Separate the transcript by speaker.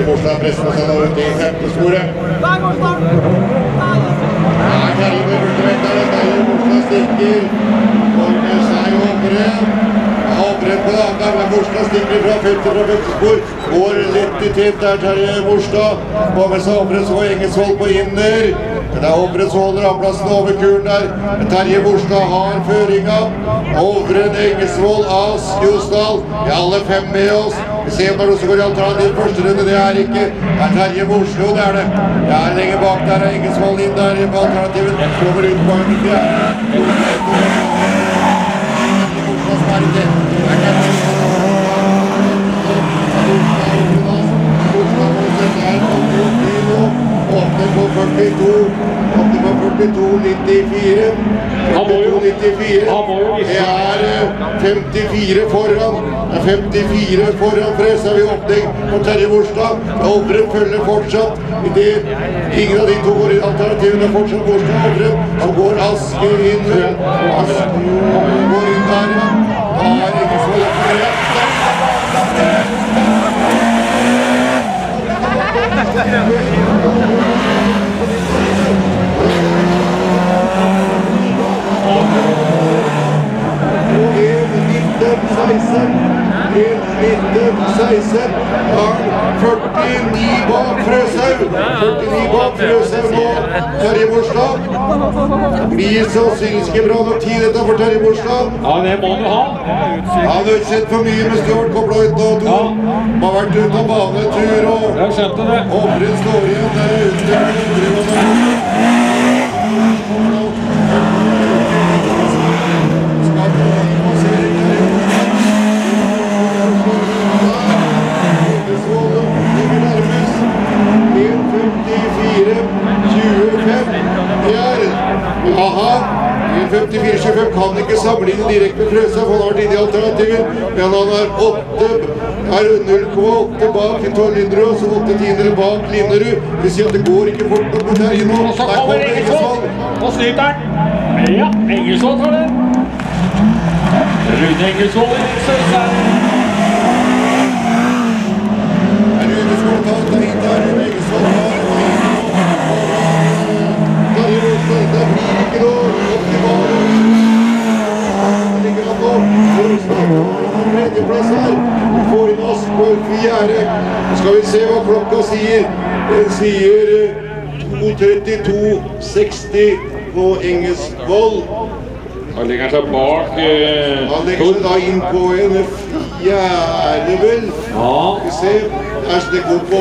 Speaker 1: Terje Morstad presser på seg nå ut i femte sporet. Her Terje med førstevekterne. Terje Morstad stikker. Kommer seg over Hopprenn på det Morstad stikker fra femte fra femte spor. Går litt i tid der, Terje Morstad. Kommer seg Hopprenn, så Engelsvold på inner. Men det er Hopprenn av andreplassen over kuren der. Terje Morstad har føringa. Ovren Engelsvold, As, Josdal. Vi er alle fem med oss. Vi ser om det er som går i alternativ første runde. Det er ikke. Det er Terje Morstad, det er det. Det er lenger bak der. er Engelsvold inn der på alternativet. Kommer ut på en
Speaker 2: LP294. LP294.
Speaker 1: Det er eh, 54 foran. Det er 54 foran Fresa vi åpning på Terje Borstad. Ovrum følger fortsatt. Det, ingen av de to alternativene fortsatt Borstad og Ovrum. Så går Aske inn. Aske går inn der, ja. Da er ikke så lett for det. Yeah. 1.1916. Har 49 bak Frøshaug. 49 bak Frøshaug nå. Terje Morstad. Blir sannsynligvis ikke bra nok tid dette for Terje Morstad.
Speaker 2: Ja, det må du ha.
Speaker 1: Han har ikke sett for mye med Stuart kobla ut nå. To. Han har vært ute på banetur og
Speaker 2: Jeg skjønte det.
Speaker 1: Hovren står igjen Aha, 54-25 kan ikke sammenligne direkte med for han har vært inne i alternativer. Men han er 8, er 0,8 bak Tor Linderud, og så 8 tiendere bak Linderud. Det vil si at det går ikke fort nok mot Terje nå.
Speaker 2: Og så kommer Engelsvold, Og snyter han. Ja, Engelsvold tar den. Rune Engelsvold i Søstheim.
Speaker 1: Er Rune skal ta det hit der, Rune Eggesvold har Terje Rosberg, det blir ikke noe optimale. Der ligger han nå. Rosberg på tredjeplass her. Vi får inn Ask fjerde. Skal vi se hva klokka sier. Den sier eh, 2.32,60 på engelsk vold.
Speaker 2: Han legger seg bak eh,
Speaker 1: Han legger seg da inn på en fjerde, vel.
Speaker 2: Ja.
Speaker 1: Skal vi se. Det går på